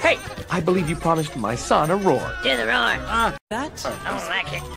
Hey, I believe you promised my son a roar. Do the roar. Ah, that's... I don't like it.